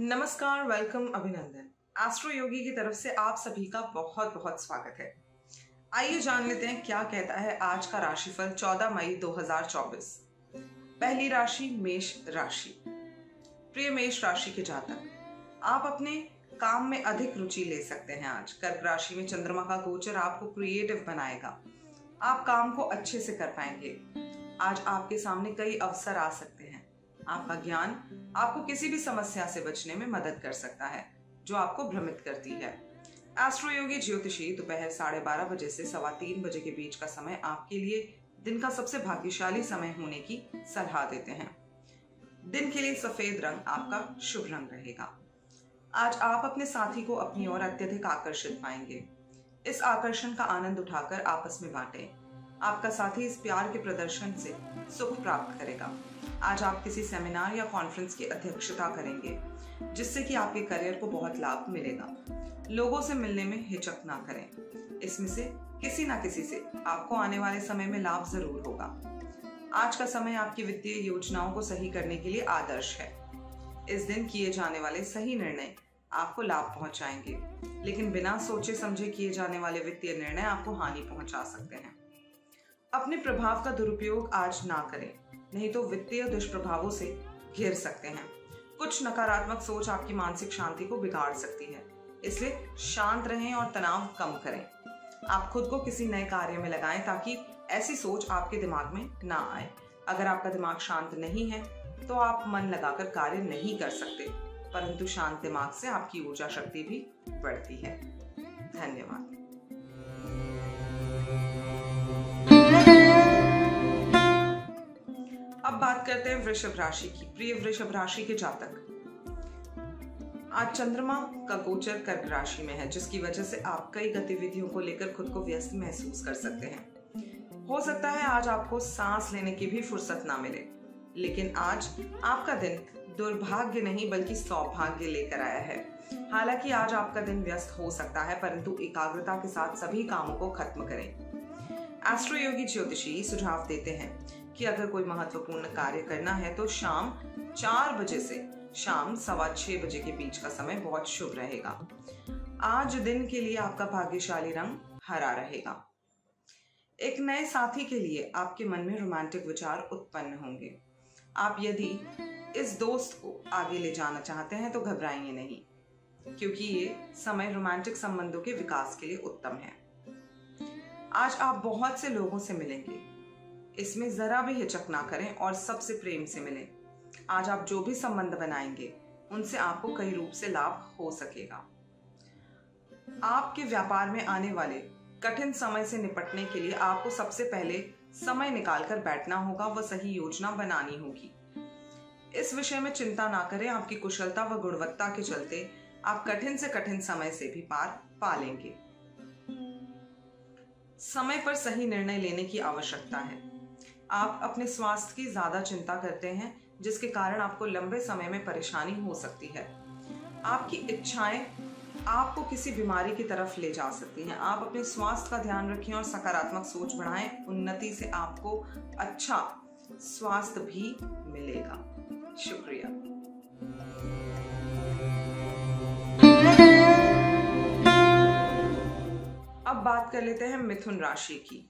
नमस्कार वेलकम अभिनंदन। एस्ट्रो योगी की तरफ़ से आप सभी का बहुत बहुत स्वागत है। आइए जान लेते हैं क्या कहता है आज का राशिफल 14 मई 2024 पहली राशि मेष राशि। प्रिय मेष राशि के जातक, आप अपने काम में अधिक रुचि ले सकते हैं आज। कर्क राशि में चंद्रमा का गोचर आपको क्रिएटिव बनाएगा। आप काम को अच्छे से कर पाएँगे। आज आपके सामने कई अवसर आ सकते हैं आपका ज्ञान आपको किसी भी समस्या से बचने में मदद कर सकता है, जो आपको भ्रमित करती है। एस्ट्रो योगी ज्योतिषी दोपहर साढ़े बारह बजे से सवा तीन बजे के बीच का समय आपके लिए दिन का सबसे भाग्यशाली समय होने की सलाह देते हैं। दिन के लिए सफ़ेद रंग आपका शुभ रंग रहेगा। आज आप अपने साथी को अपनी ओर अत्यधिक आकर्षित पाएँगे। इस आकर्षण का आनंद उठाकर आपस में बांटें। आपका साथी इस प्यार के प्रदर्शन से सुख प्राप्त करेगा। आज आप किसी सेमिनार या कॉन्फ्रेंस की अध्यक्षता करेंगे, जिससे कि आपके करियर को बहुत लाभ मिलेगा। लोगों से मिलने में हिचक ना करें। इसमें से किसी ना किसी से आपको आने वाले समय में लाभ ज़रूर होगा। आज का समय आपकी वित्तीय योजनाओं को सही करने के लिए आदर्श है। इस दिन किए जाने वाले सही निर्णय आपको लाभ पहुंचाएँगे। लेकिन बिना सोचे समझे किए जाने वाले वित्तीय निर्णय आपको हानि पहुँचा सकते हैं। अपने प्रभाव का दुरुपयोग आज ना करें। नहीं तो वित्तीय दुष्प्रभावों से घिर सकते हैं। कुछ नकारात्मक सोच आपकी मानसिक शांति को बिगाड़ सकती है। इसलिए शांत रहें और तनाव कम करें। आप खुद को किसी नए कार्य में लगाएँ ताकि ऐसी सोच आपके दिमाग में ना आए। अगर आपका दिमाग शांत नहीं है तो आप मन लगाकर कार्य नहीं कर सकते, परंतु शांत दिमाग से आपकी ऊर्जा शक्ति भी बढ़ती है। धन्यवाद। अब बात करते हैं वृषभ राशि की, प्रिय वृषभ राशि के जातक। आज चंद्रमा का गोचर कर्क राशि में है, जिसकी वजह से आप कई गतिविधियों को लेकर खुद को व्यस्त महसूस कर सकते हैं। हो सकता है आज आपको सांस लेने की भी फुर्सत ना मिले, लेकिन आज आपका दिन दुर्भाग्य नहीं, बल्कि सौभाग्य लेकर आया है। हालाँकि आज आपका दिन व्यस्त हो सकता है, परंतु एकाग्रता के साथ सभी कामों को खत्म करें। एस्ट्रो योगी ज्योतिषी सुझाव देते हैं कि अगर कोई महत्वपूर्ण कार्य करना है तो शाम चार बजे से शाम सवा छह बजे के बीच का समय बहुत शुभ रहेगा। आज दिन के लिए आपका भाग्यशाली रंग हरा रहेगा। एक नए साथी के लिए आपके मन में रोमांटिक विचार उत्पन्न होंगे। आप यदि इस दोस्त को आगे ले जाना चाहते हैं तो घबराइए नहीं, क्योंकि ये समय रोमांटिक संबंधों के विकास के लिए उत्तम है। आज आप बहुत से लोगों से मिलेंगे। इसमें जरा भी हिचक ना करें और सबसे प्रेम से मिलें। आज आप जो भी संबंध बनाएँगे, उनसे आपको कई रूप से लाभ हो सकेगा। आपके व्यापार में आने वाले कठिन समय से निपटने के लिए आपको सबसे पहले समय निकालकर बैठना होगा व सही योजना बनानी होगी। इस विषय में चिंता ना करें, आपकी कुशलता व गुणवत्ता के चलते आप कठिन से कठिन समय से भी पार पा लेंगे समय पर सही निर्णय लेने की आवश्यकता है। आप अपने स्वास्थ्य की ज़्यादा चिंता करते हैं, जिसके कारण आपको लंबे समय में परेशानी हो सकती है। आपकी इच्छाएँ आपको किसी बीमारी की तरफ़ ले जा सकती हैं। आप अपने स्वास्थ्य का ध्यान रखें और सकारात्मक सोच बढ़ाएँ। उन्नति से आपको अच्छा स्वास्थ्य भी मिलेगा। शुक्रिया। अब बात कर लेते हैं मिथुन राशि की।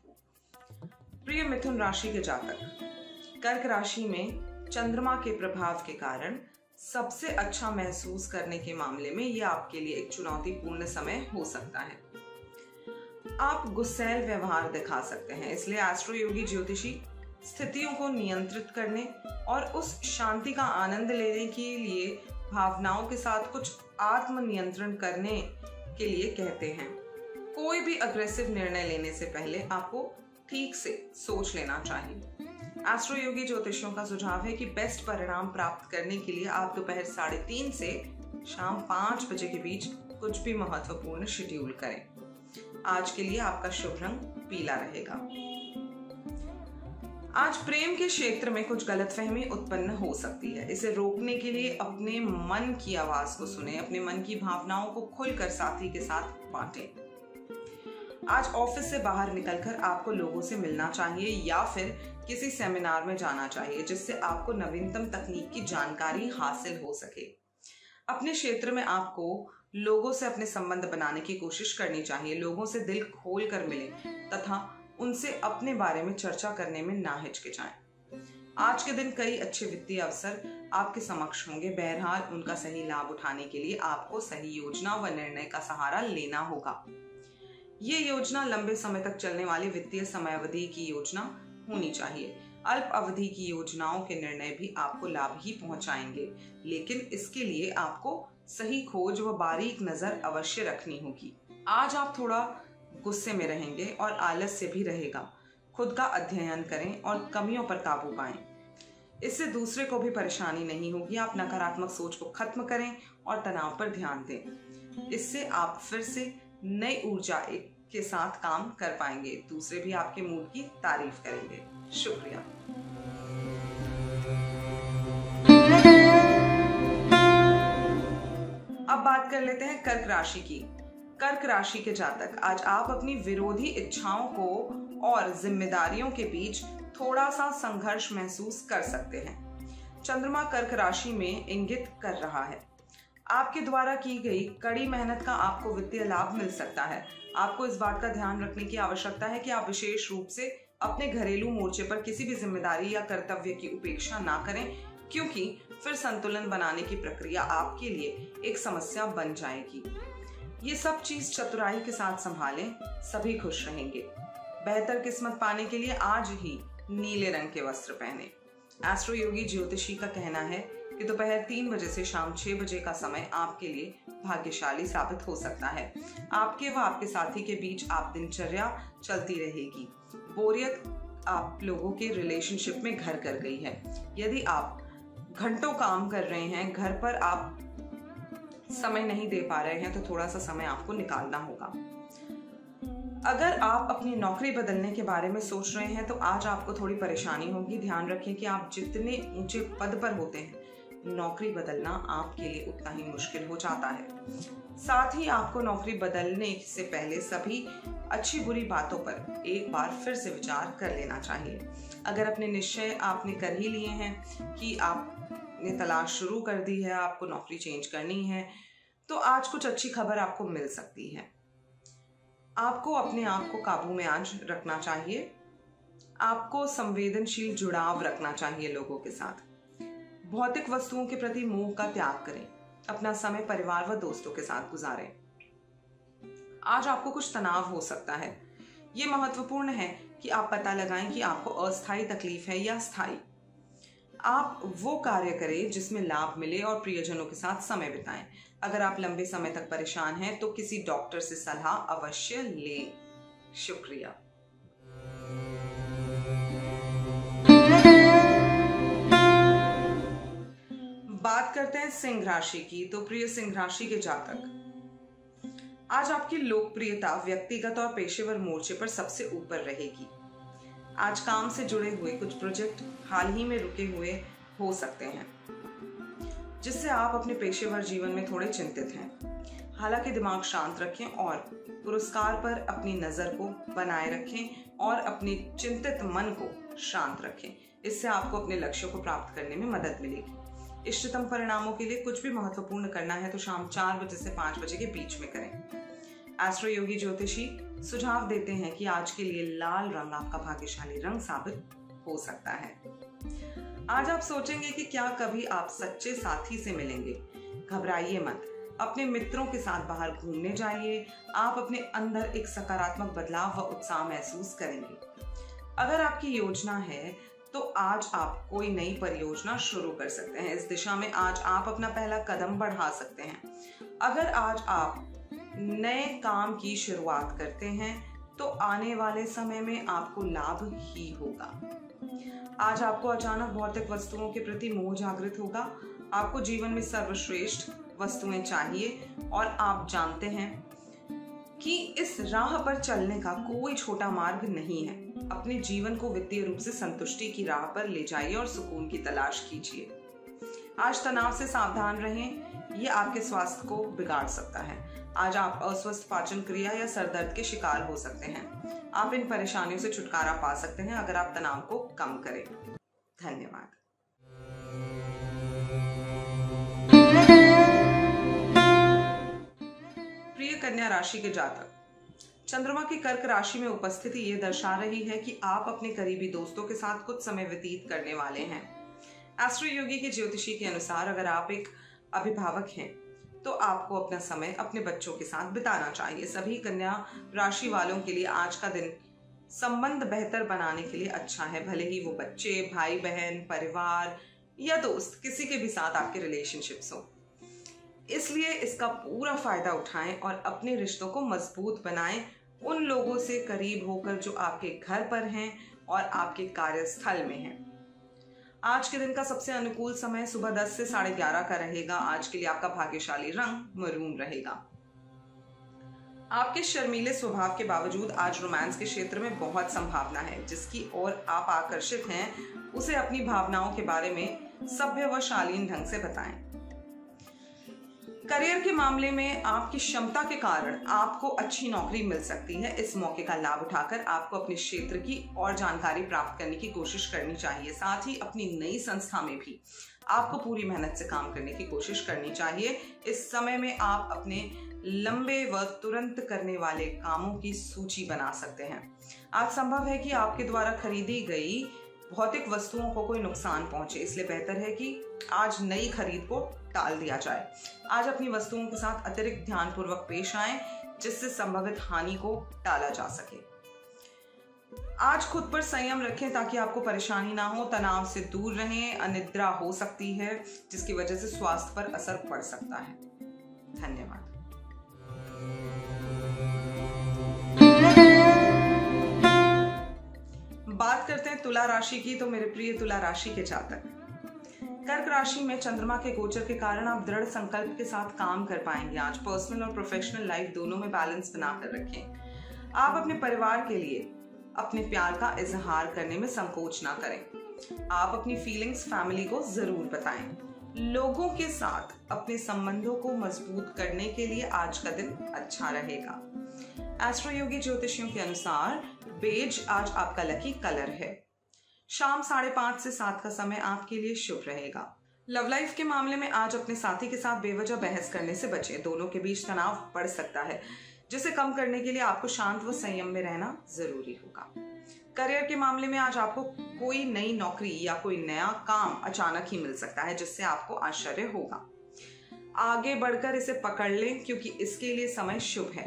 प्रिय मिथुन राशि के जातक, कर्क राशि में चंद्रमा के प्रभाव के कारण सबसे अच्छा महसूस करने के मामले में यह आपके लिए एक चुनौतीपूर्ण समय हो सकता है। आप गुस्सैल व्यवहार दिखा सकते हैं, इसलिए एस्ट्रो योगी ज्योतिषी स्थितियों को नियंत्रित करने और उस शांति का आनंद लेने के लिए भावनाओं के साथ कुछ आत्म नियंत्रण करने के लिए कहते हैं। कोई भी अग्रेसिव निर्णय लेने से पहले आपको ठीक से सोच लेना चाहिए। एस्ट्रो योगी ज्योतिषियों का सुझाव है कि बेस्ट परिणाम प्राप्त करने के लिए आप दोपहर साढ़े तीन से शाम पाँच बजे के बीच कुछ भी महत्वपूर्ण शेड्यूल करें। आज के लिए आपका शुभ रंग पीला रहेगा। आज प्रेम के क्षेत्र में कुछ गलतफहमी उत्पन्न हो सकती है। इसे रोकने के लिए अपने मन की आवाज़ को सुने, अपने मन की भावनाओं को खुलकर साथी के साथ बांटें। आज ऑफ़िस से बाहर निकलकर आपको लोगों से मिलना चाहिए या फिर किसी सेमिनार में जाना चाहिए, जिससे आपको नवीनतम तकनीक की जानकारी हासिल हो सके। अपने क्षेत्र में आपको लोगों से अपने संबंध बनाने की कोशिश करनी चाहिए, लोगों से दिल खोल कर मिले, तथा उनसे अपने बारे में चर्चा करने में ना हिचकिचाएँ। आज के दिन कई अच्छे वित्तीय अवसर आपके समक्ष होंगे। बहरहाल, उनका सही लाभ उठाने के लिए आपको सही योजना व निर्णय का सहारा लेना होगा। ये योजना लंबे समय तक चलने वाली वित्तीय समयावधि की योजना होनी चाहिए। अल्प अवधि की योजनाओं के निर्णय भी आपको लाभ ही पहुंचाएँगे, लेकिन इसके लिए आपको सही खोज व बारीक नज़र अवश्य रखनी होगी। आज आप थोड़ा गुस्से में रहेंगे और आलस्य भी रहेगा। खुद का अध्ययन करें और कमियों पर काबू पाएँ। इससे दूसरे को भी परेशानी नहीं होगी। आप नकारात्मक सोच को खत्म करें और तनाव पर ध्यान दें। इससे आप फिर से नई ऊर्जा के साथ काम कर पाएँगे, दूसरे भी आपके मूड की तारीफ़ करेंगे। शुक्रिया। अब बात कर लेते हैं कर्क राशि की। कर्क राशि के जातक, आज आप अपनी विरोधी इच्छाओं को और जिम्मेदारियों के बीच थोड़ा सा संघर्ष महसूस कर सकते हैं। चंद्रमा कर्क राशि में इंगित कर रहा है। आपके द्वारा की गई कड़ी मेहनत का आपको वित्तीय लाभ मिल सकता है। आपको इस बात का ध्यान रखने की आवश्यकता है कि आप विशेष रूप से अपने घरेलू मोर्चे पर किसी भी ज़िम्मेदारी या कर्तव्य की उपेक्षा ना करें, क्योंकि फिर संतुलन बनाने की प्रक्रिया आपके लिए एक समस्या बन जाएगी। ये सब चीज़ चतुराई के साथ संभालें, सभी खुश रहेंगे। बेहतर किस्मत पाने के लिए आज ही नीले रंग के वस्त्र पहने। एस्ट्रो योगी ज्योतिषी का कहना है कि दोपहर तीन बजे से शाम छह बजे का समय आपके लिए भाग्यशाली साबित हो सकता है। आपके व आपके साथी के बीच आप दिनचर्या चलती रहेगी। बोरियत आप लोगों के रिलेशनशिप में घर कर गई है। यदि आप घंटों काम कर रहे हैं, घर पर आप समय नहीं दे पा रहे हैं तो थोड़ा सा समय आपको निकालना होगा। अगर आप अपनी नौकरी बदलने के बारे में सोच रहे हैं तो आज आपको थोड़ी परेशानी होगी। ध्यान रखें कि आप जितने ऊँचे पद पर होते हैं नौकरी बदलना आपके लिए उतना ही मुश्किल हो जाता है। साथ ही आपको नौकरी बदलने से पहले सभी अच्छी बुरी बातों पर एक बार फिर से विचार कर लेना चाहिए। अगर अपने निश्चय आपने कर ही लिए हैं कि आपने तलाश शुरू कर दी है, आपको नौकरी चेंज करनी है तो आज कुछ अच्छी खबर आपको मिल सकती है। आपको अपने आप को काबू में आज रखना चाहिए। आपको संवेदनशील जुड़ाव रखना चाहिए लोगों के साथ। भौतिक वस्तुओं के प्रति मोह का त्याग करें। अपना समय परिवार व दोस्तों के साथ गुजारें। आज आपको कुछ तनाव हो सकता है। ये महत्वपूर्ण है कि आप पता लगाएँ कि आपको अस्थायी तकलीफ़ है या स्थायी। आप वो कार्य करें जिसमें लाभ मिले और प्रियजनों के साथ समय बिताएँ। अगर आप लंबे समय तक परेशान हैं तो किसी डॉक्टर से सलाह अवश्य लें। शुक्रिया। बात करते हैं सिंह राशि की तो प्रिय सिंह राशि के जातक। आज आपकी लोकप्रियता, व्यक्तिगत और पेशेवर मोर्चे पर सबसे ऊपर रहेगी। आज काम से जुड़े हुए कुछ प्रोजेक्ट हाल ही में रुके हुए हो सकते हैं, जिससे आप अपने पेशेवर जीवन में थोड़े चिंतित हैं। हालाँकि दिमाग शांत रखें और पुरस्कार पर अपनी नज़र को बनाए रखें और अपने चिंतित मन को शांत रखें। इससे आपको अपने लक्ष्यों को प्राप्त करने में मदद मिलेगी। इष्टतम परिणामों के लिए कुछ भी महत्वपूर्ण करना है तो शाम चार बजे से पाँच बजे के बीच में करें। एस्ट्रो योगी ज्योतिषी सुझाव देते हैं कि आज के लिए लाल रंग आपका भाग्यशाली रंग साबित हो सकता है। आज आप सोचेंगे कि क्या कभी आप सच्चे साथी से मिलेंगे। घबराइए मत। अपने मित्रों के साथ बाहर घूमने जाइए। आप अपने अंदर एक सकारात्मक बदलाव व उत्साह महसूस करेंगे। अगर आपकी योजना है तो आज आप कोई नई परियोजना शुरू कर सकते हैं। इस दिशा में आज आप अपना पहला कदम बढ़ा सकते हैं। अगर आज आप नए काम की शुरुआत करते हैं तो आने वाले समय में आपको लाभ ही होगा। आज आपको अचानक भौतिक वस्तुओं के प्रति मोह जागृत होगा। आपको जीवन में सर्वश्रेष्ठ वस्तुएँ चाहिए और आप जानते हैं कि इस राह पर चलने का कोई छोटा मार्ग नहीं है। अपने जीवन को वित्तीय रूप से संतुष्टि की राह पर ले जाइए और सुकून की तलाश कीजिए। आज तनाव से सावधान रहें, ये आपके स्वास्थ्य को बिगाड़ सकता है। आज आप अस्वस्थ पाचन क्रिया या सर दर्द के शिकार हो सकते हैं। आप इन परेशानियों से छुटकारा पा सकते हैं अगर आप तनाव को कम करें। धन्यवाद। प्रिय कन्या राशि के जातक चंद्रमा की कर्क राशि में उपस्थिति ये दर्शा रही है कि आप अपने करीबी दोस्तों के साथ कुछ समय व्यतीत करने वाले हैं। एस्ट्रो योगी के ज्योतिषी के अनुसार अगर आप एक अभिभावक हैं तो आपको अपना समय अपने बच्चों के साथ बिताना चाहिए। सभी कन्या राशि वालों के लिए आज का दिन संबंध बेहतर बनाने के लिए अच्छा है। भले ही वो बच्चे भाई बहन परिवार या दोस्त किसी के भी साथ आपके रिलेशनशिप्स हो। इसलिए इसका पूरा फ़ायदा उठाएँ और अपने रिश्तों को मज़बूत बनाएँ। उन लोगों से करीब होकर जो आपके घर पर हैं और आपके कार्यस्थल में हैं। आज के दिन का सबसे अनुकूल समय सुबह दस से साढ़े ग्यारह का रहेगा। आज के लिए आपका भाग्यशाली रंग मरून रहेगा। आपके शर्मीले स्वभाव के बावजूद आज रोमांस के क्षेत्र में बहुत संभावना है, जिसकी ओर आप आकर्षित हैं, उसे अपनी भावनाओं के बारे में सभ्य व शालीन ढंग से बताएँ। करियर के मामले में आपकी क्षमता के कारण आपको अच्छी नौकरी मिल सकती है। इस मौके का लाभ उठाकर आपको अपने क्षेत्र की और जानकारी प्राप्त करने की कोशिश करनी चाहिए। साथ ही अपनी नई संस्था में भी आपको पूरी मेहनत से काम करने की कोशिश करनी चाहिए। इस समय में आप अपने लंबे व तुरंत करने वाले कामों की सूची बना सकते हैं। आज संभव है कि आपके द्वारा खरीदी गई भौतिक वस्तुओं को कोई नुकसान पहुँचे। इसलिए बेहतर है कि आज नई खरीद को टाल दिया जाए। आज अपनी वस्तुओं के साथ अतिरिक्त ध्यानपूर्वक पेश आए, जिससे संभवित हानि को टाला जा सके। आज खुद पर संयम रखें ताकि आपको परेशानी ना हो, तनाव से दूर रहें, अनिद्रा हो सकती है, जिसकी वजह से स्वास्थ्य पर असर पड़ सकता है। धन्यवाद। बात करते हैं तुला राशि की तो मेरे प्रिय तुला राशि के जातक। कर्क राशि में चंद्रमा के गोचर के कारण आप दृढ़ संकल्प के साथ काम कर पाएँगे। आज पर्सनल और प्रोफेशनल लाइफ दोनों में बैलेंस बनाकर रखें। आप अपने परिवार के लिए अपने प्यार का इजहार करने में संकोच ना करें। आप अपनी फीलिंग्स फैमिली को ज़रूर बताएँ। लोगों के साथ अपने संबंधों को मज़बूत करने के लिए आज का दिन अच्छा रहेगा। एस्ट्रो योगी ज्योतिषियों के अनुसार बेज आज आपका लकी कलर है। शाम साढ़े पाँच से सात का समय आपके लिए शुभ रहेगा। लव लाइफ के मामले में आज अपने साथी के साथ बेवजह बहस करने से बचें। दोनों के बीच तनाव बढ़ सकता है, जिसे कम करने के लिए आपको शांत व संयम में रहना ज़रूरी होगा। करियर के मामले में आज आपको कोई नई नौकरी या कोई नया काम अचानक ही मिल सकता है, जिससे आपको आश्चर्य होगा। आगे बढ़कर इसे पकड़ लें, क्योंकि इसके लिए समय शुभ है।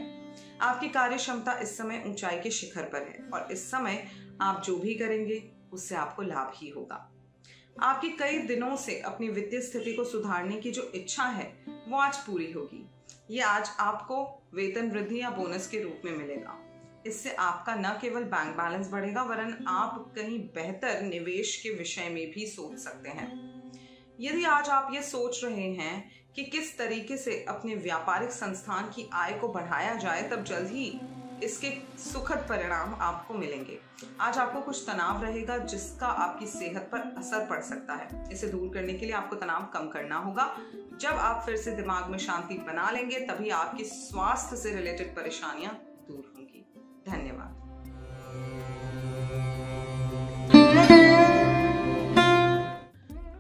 आपकी कार्य क्षमता इस समय ऊंचाई के शिखर पर है और इस समय आप जो भी करेंगे उससे आपको लाभ ही होगा। आपकी कई दिनों से अपनी वित्तीय स्थिति को सुधारने की जो इच्छा है, वो आज पूरी होगी। ये आज आपको वेतन वृद्धि या बोनस के रूप में मिलेगा। इससे आपका न केवल बैंक बैलेंस बढ़ेगा, वरन आप कहीं बेहतर निवेश के विषय में भी सोच सकते हैं। यदि आज आप ये सोच रहे हैं कि किस तरीके से अपने व्यापारिक संस्थान की आय को बढ़ाया जाए, तब जल्द ही इसके सुखद परिणाम आपको मिलेंगे। आज आपको कुछ तनाव रहेगा जिसका आपकी सेहत पर असर पड़ सकता है। इसे दूर करने के लिए आपको तनाव कम करना होगा। जब आप फिर से दिमाग में शांति बना लेंगे, तभी आपकी स्वास्थ्य से रिलेटेड परेशानियाँ दूर होंगी। धन्यवाद।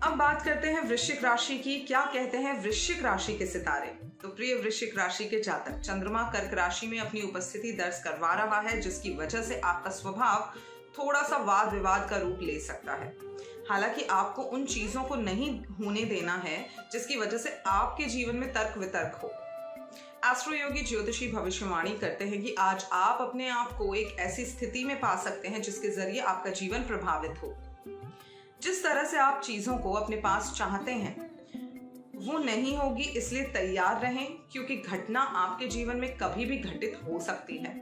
अब बात करते हैं वृश्चिक राशि की। क्या कहते हैं वृश्चिक राशि के सितारे? तो प्रिय वृश्चिक राशि के जातक, चंद्रमा कर्क राशि में अपनी उपस्थिति दर्ज करवा रहा है, जिसकी वजह से आपका स्वभाव थोड़ा सा वाद विवाद का रूप ले सकता है। हालाँकि आपको उन चीज़ों को नहीं होने देना है, जिसकी वजह से आपके जीवन में तर्क वितर्क हो। एस्ट्रो योगी ज्योतिषी भविष्यवाणी करते हैं कि आज आप अपने आप को एक ऐसी स्थिति में पा सकते हैं, जिसके ज़रिए आपका जीवन प्रभावित हो। जिस तरह से आप चीज़ों को अपने पास चाहते हैं वो नहीं होगी इसलिए तैयार रहें, क्योंकि घटना आपके जीवन में कभी भी घटित हो सकती है।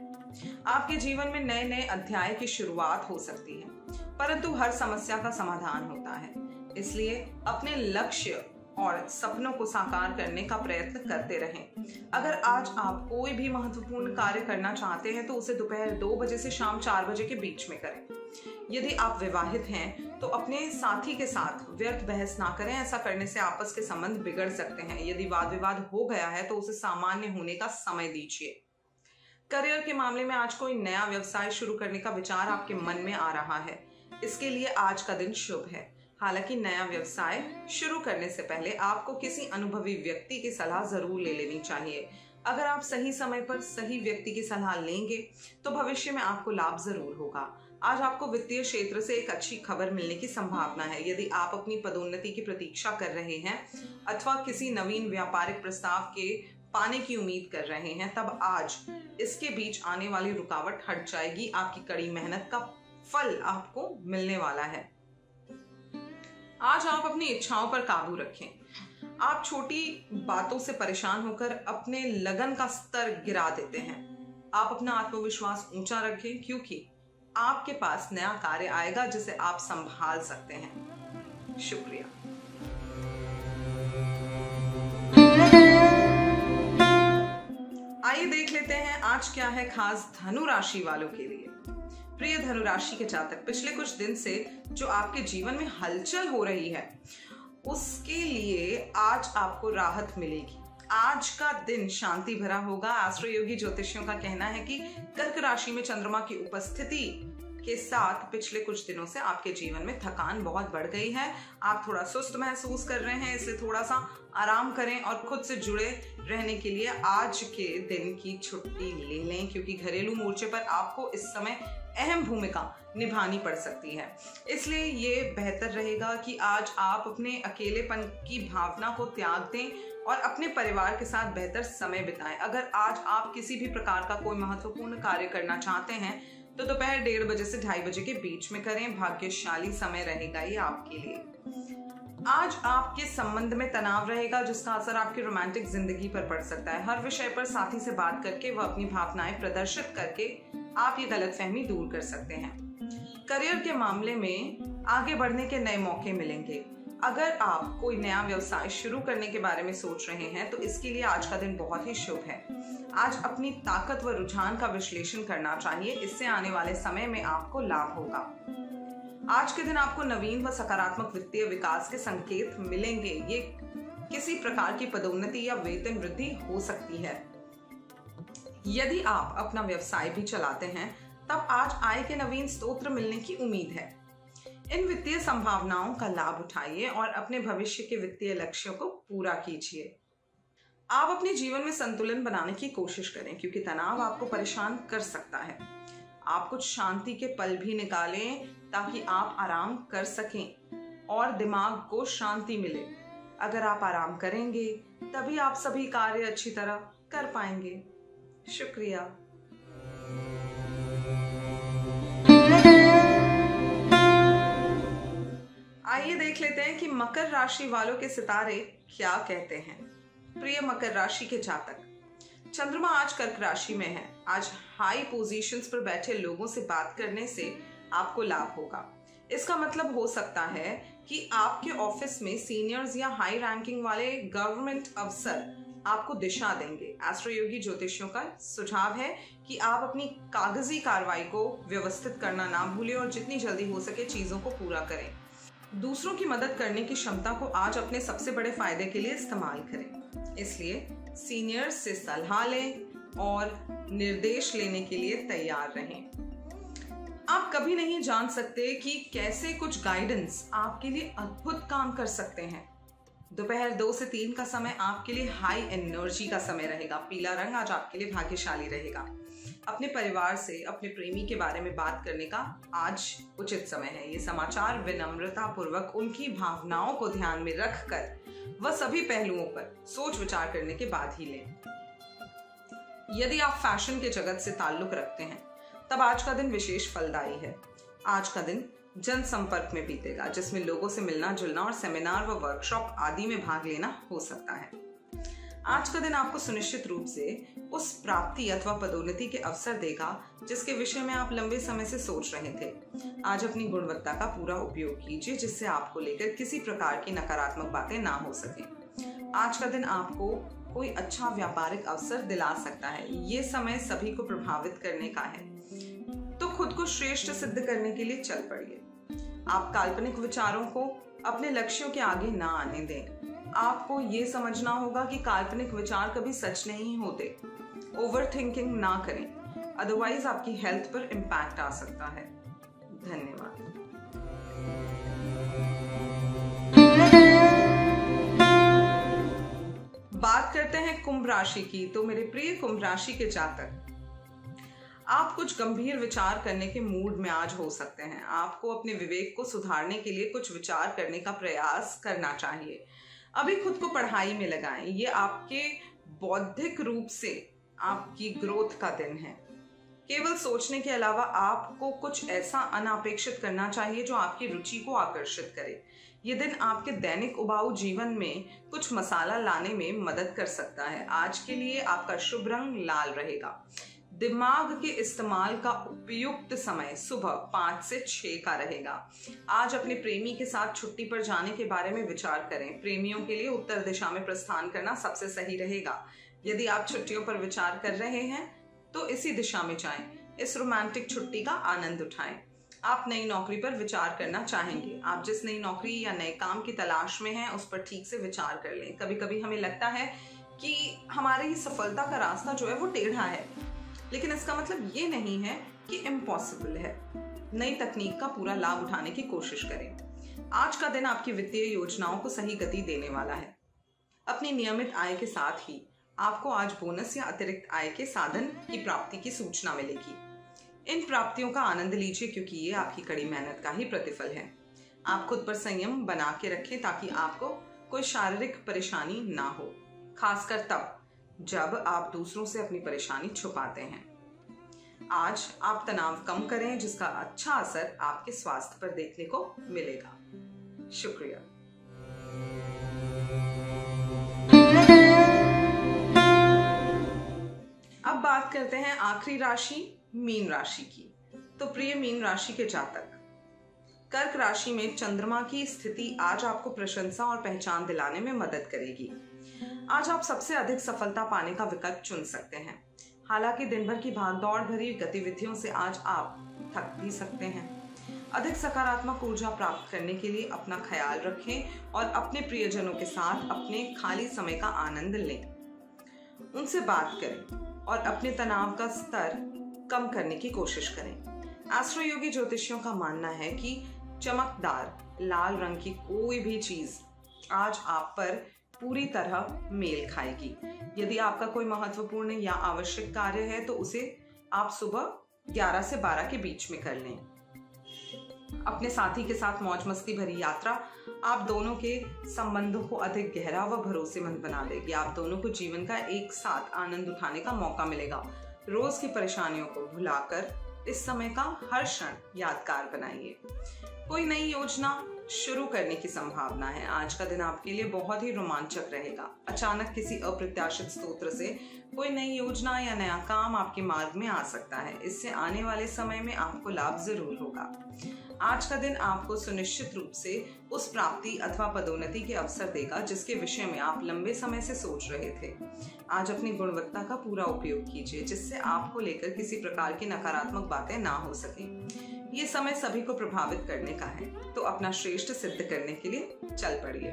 आपके जीवन में नए नए अध्याय की शुरुआत हो सकती है, परंतु हर समस्या का समाधान होता है। इसलिए अपने लक्ष्य और सपनों को साकार करने का प्रयत्न करते रहें। अगर आज आप कोई भी महत्वपूर्ण कार्य करना चाहते हैं तो उसे दोपहर दो बजे से शाम चार बजे के बीच में करें। यदि आप विवाहित हैं तो अपने साथी के साथ व्यर्थ बहस ना करें। ऐसा करने से आपस के संबंध बिगड़ सकते हैं। यदि वाद विवाद हो गया है तो उसे सामान्य होने का समय दीजिए। करियर के मामले में आज कोई नया व्यवसाय शुरू करने का विचार आपके मन में आ रहा है। इसके लिए आज का दिन शुभ है। हालाँकि नया व्यवसाय शुरू करने से पहले आपको किसी अनुभवी व्यक्ति की सलाह ज़रूर ले लेनी चाहिए। अगर आप सही समय पर सही व्यक्ति की सलाह लेंगे तो भविष्य में आपको लाभ ज़रूर होगा। आज आपको वित्तीय क्षेत्र से एक अच्छी खबर मिलने की संभावना है। यदि आप अपनी पदोन्नति की प्रतीक्षा कर रहे हैं अथवा किसी नवीन व्यापारिक प्रस्ताव के पाने की उम्मीद कर रहे हैं, तब आज इसके बीच आने वाली रुकावट हट जाएगी। आपकी कड़ी मेहनत का फल आपको मिलने वाला है। आज आप अपनी इच्छाओं पर काबू रखें। आप छोटी बातों से परेशान होकर अपने लगन का स्तर गिरा देते हैं। आप अपना आत्मविश्वास ऊँचा रखें, क्योंकि आपके पास नया कार्य आएगा जिसे आप संभाल सकते हैं। शुक्रिया। आइए देख लेते हैं आज क्या है खास धनु राशि वालों के लिए। प्रिय धनु राशि के जातक, पिछले कुछ दिन से जो आपके जीवन में हलचल हो रही है, उसके लिए आज आपको राहत मिलेगी। आज का दिन शांति भरा होगा। एस्ट्रो योगी ज्योतिषियों का कहना है कि कर्क राशि में चंद्रमा की उपस्थिति के साथ पिछले कुछ दिनों से आपके जीवन में थकान बहुत बढ़ गई है। आप थोड़ा सुस्त महसूस कर रहे हैं इसलिए थोड़ा सा आराम करें और खुद से जुड़े रहने के लिए आज के दिन की छुट्टी ले लें, क्योंकि घरेलू मोर्चे पर आपको इस समय अहम भूमिका निभानी पड़ सकती है। इसलिए ये बेहतर रहेगा कि आज आप अपने अकेलेपन की भावना को त्याग दें और अपने परिवार के साथ बेहतर समय बिताएँ। अगर आज आप किसी भी प्रकार का कोई महत्वपूर्ण कार्य करना चाहते हैं तो दोपहर डेढ़ बजे से ढाई बजे के बीच में करें। भाग्यशाली समय रहेगा ये आपके लिए। आज आपके संबंध में तनाव रहेगा, जिसका असर आपकी रोमांटिक ज़िंदगी पर पड़ सकता है। हर विषय पर साथी से बात करके वह अपनी भावनाएँ प्रदर्शित करके आप ये गलत फहमी दूर कर सकते हैं। करियर के मामले में आगे बढ़ने के नए मौके मिलेंगे। अगर आप कोई नया व्यवसाय शुरू करने के बारे में सोच रहे हैं तो इसके लिए आज का दिन बहुत ही शुभ है। आज अपनी ताकत व रुझान का विश्लेषण करना चाहिए। इससे आने वाले समय में आपको लाभ होगा। आज के दिन आपको नवीन व सकारात्मक वित्तीय विकास के संकेत मिलेंगे। ये किसी प्रकार की पदोन्नति या वेतन वृद्धि हो सकती है। यदि आप अपना व्यवसाय भी चलाते हैं, तब आज आय के नवीन स्त्रोत्र मिलने की उम्मीद है। इन वित्तीय संभावनाओं का लाभ उठाइए और अपने भविष्य के वित्तीय लक्ष्यों को पूरा कीजिए। आप अपने जीवन में संतुलन बनाने की कोशिश करें, क्योंकि तनाव आपको परेशान कर सकता है। आप कुछ शांति के पल भी निकालें, ताकि आप आराम कर सकें और दिमाग को शांति मिले। अगर आप आराम करेंगे, तभी आप सभी कार्य अच्छी तरह कर पाएँगे। शुक्रिया। आइए देख लेते हैं कि मकर राशि वालों के सितारे क्या कहते हैं। प्रिय मकर राशि के जातक, चंद्रमा आज कर्क राशि में है। आज हाई पोजीशंस पर बैठे लोगों से बात करने से आपको लाभ होगा। इसका मतलब हो सकता है कि आपके ऑफ़िस में सीनियर्स या हाई रैंकिंग वाले गवर्नमेंट अफसर आपको दिशा देंगे। एस्ट्रो योगी ज्योतिषियों का सुझाव है कि आप अपनी कागज़ी कार्रवाई को व्यवस्थित करना ना भूलें और जितनी जल्दी हो सके चीज़ों को पूरा करें। दूसरों की मदद करने की क्षमता को आज अपने सबसे बड़े फ़ायदे के लिए इस्तेमाल करें। इसलिए सीनियर्स से सलाह लें और निर्देश लेने के लिए तैयार रहें। आप कभी नहीं जान सकते कि कैसे कुछ गाइडेंस आपके लिए अद्भुत काम कर सकते हैं। दोपहर दो से तीन का समय आपके लिए हाई एनर्जी का समय रहेगा। पीला रंग आज आपके लिए भाग्यशाली रहेगा। अपने परिवार से, अपने प्रेमी के बारे में बात करने का आज उचित समय है। ये समाचार विनम्रता पूर्वक उनकी भावनाओं को ध्यान में रखकर वह सभी पहलुओं पर सोच विचार करने के बाद ही लें। यदि आप फ़ैशन के जगत से ताल्लुक रखते हैं, तब आज का दिन विशेष फलदायी है। आज का दिन जनसंपर्क में बीतेगा, जिसमें लोगों से मिलना, जुलना और सेमिनार व वर्कशॉप आदि में भाग लेना हो सकता है। आज का दिन आपको सुनिश्चित रूप से उस प्राप्ति अथवा पदोन्नति के अवसर देगा, जिसके विषय में आप लंबे समय से सोच रहे थे। आज अपनी गुणवत्ता का पूरा उपयोग कीजिए, जिससे आपको लेकर किसी प्रकार की नकारात्मक बातें ना हो सके। आज का दिन आपको कोई अच्छा व्यापारिक अवसर दिला सकता है। ये समय सभी को प्रभावित करने का है। तो खुद को श्रेष्ठ सिद्ध करने के लिए चल पड़िए। आप काल्पनिक विचारों को अपने लक्ष्यों के आगे ना आने दें। आपको ये समझना होगा कि काल्पनिक विचार कभी सच नहीं होते। ओवर थिंकिंग ना करें। अदरवाइज़ आपकी हेल्थ पर इम्पैक्ट आ सकता है। धन्यवाद। बात करते हैं कुंभ राशि की तो मेरे प्रिय कुंभ राशि के जातक आप कुछ गंभीर विचार करने के मूड में आज हो सकते हैं। आपको अपने विवेक को सुधारने के लिए कुछ विचार करने का प्रयास करना चाहिए। अभी खुद को पढ़ाई में लगाएँ। ये आपके बौद्धिक रूप से आपकी ग्रोथ का दिन है। केवल सोचने के अलावा आपको कुछ ऐसा अनापेक्षित करना चाहिए जो आपकी रुचि को आकर्षित करे। ये दिन आपके दैनिक उबाऊ जीवन में कुछ मसाला लाने में मदद कर सकता है। आज के लिए आपका शुभ रंग लाल रहेगा। दिमाग के इस्तेमाल का उपयुक्त समय सुबह पाँच से छह का रहेगा। आज अपने प्रेमी के साथ छुट्टी पर जाने के बारे में विचार करें। प्रेमियों के लिए उत्तर दिशा में प्रस्थान करना सबसे सही रहेगा। यदि आप छुट्टियों पर विचार कर रहे हैं तो इसी दिशा में जाएँ। इस रोमांटिक छुट्टी का आनंद उठाएँ। आप नई नौकरी पर विचार करना चाहेंगे। आप जिस नई नौकरी या नए काम की तलाश में हैं, उस पर ठीक से विचार कर लें। कभी कभी हमें लगता है कि हमारी सफलता का रास्ता जो है, वो टेढ़ा है। लेकिन इसका मतलब ये नहीं है कि इम्पॉसिबल है। नई तकनीक का पूरा लाभ उठाने की कोशिश करें। आज का दिन आपकी वित्तीय योजनाओं को सही गति देने वाला है। अपनी नियमित आय के साथ ही आपको आज बोनस या अतिरिक्त आय के साधन की प्राप्ति की सूचना मिलेगी। इन प्राप्तियों का आनंद लीजिए क्योंकि ये आपकी कड़ी मेहनत का ही प्रतिफल है। आप खुद पर संयम बना के रखें ताकि आपको कोई शारीरिक परेशानी ना हो, खासकर तब जब आप दूसरों से अपनी परेशानी छुपाते हैं। आज आप तनाव कम करें, जिसका अच्छा असर आपके स्वास्थ्य पर देखने को मिलेगा। शुक्रिया। अब बात करते हैं आखिरी राशि, मीन राशि की। तो प्रिय मीन राशि के जातक, कर्क राशि में चंद्रमा की स्थिति आज आपको प्रशंसा और पहचान दिलाने में मदद करेगी। आज आप सबसे अधिक सफलता पाने का विकल्प चुन सकते हैं। हालाँकि दिन भर की भागदौड़ भरी गतिविधियों से आज आप थक भी सकते हैं। अधिक सकारात्मक ऊर्जा प्राप्त करने के लिए अपना ख्याल रखें और अपने प्रियजनों के साथ अपने खाली समय का आनंद लें। उनसे बात करें और अपने तनाव का स्तर कम करने की कोशिश करें। एस्ट्रो योगी ज्योतिषियों का मानना है कि चमकदार, लाल रंग की कोई भी चीज़ आज आप पर पूरी तरह मेल खाएगी। यदि आपका कोई महत्वपूर्ण या आवश्यक कार्य है तो उसे आप सुबह 11 से 12 के बीच में कर लें। अपने साथी के साथ मौज मस्ती भरी यात्रा आप दोनों के संबंधों को अधिक गहरा व भरोसेमंद बना देगी। आप दोनों को जीवन का एक साथ आनंद उठाने का मौका मिलेगा। रोज की परेशानियों को भुलाकर इस समय का हर क्षण यादगार बनाइए। कोई नई योजना शुरू करने की संभावना है। आज का दिन आपके लिए बहुत ही रोमांचक रहेगा। अचानक किसी अप्रत्याशित स्त्रोत्र से कोई नई योजना या नया काम आपके मार्ग में आ सकता है। इससे आने वाले समय में आपको लाभ ज़रूर होगा। आज का दिन आपको सुनिश्चित रूप से उस प्राप्ति अथवा पदोन्नति के अवसर देगा जिसके विषय में आप लंबे समय से सोच रहे थे। आज अपनी गुणवत्ता का पूरा उपयोग कीजिए, जिससे आपको लेकर किसी प्रकार की नकारात्मक बातें ना हो सके। ये समय सभी को प्रभावित करने का है तो अपना श्रेष्ठ सिद्ध करने के लिए चल पड़िए।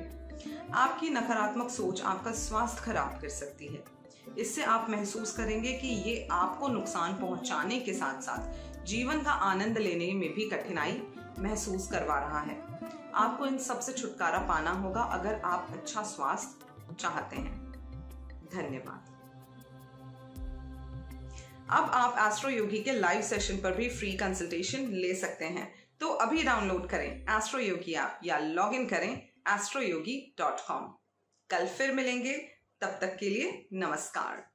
आपकी नकारात्मक सोच आपका स्वास्थ्य खराब कर सकती है। इससे आप महसूस करेंगे कि ये आपको नुकसान पहुँचाने के साथ साथ जीवन का आनंद लेने में भी कठिनाई महसूस करवा रहा है। आपको इन सबसे छुटकारा पाना होगा अगर आप अच्छा स्वास्थ्य चाहते हैं। धन्यवाद। अब आप एस्ट्रो योगी के लाइव सेशन पर भी फ्री कंसल्टेशन ले सकते हैं। तो अभी डाउनलोड करें एस्ट्रो योगी ऐप या लॉग इन करें एस्ट्रो कल फिर मिलेंगे, तब तक के लिए नमस्कार।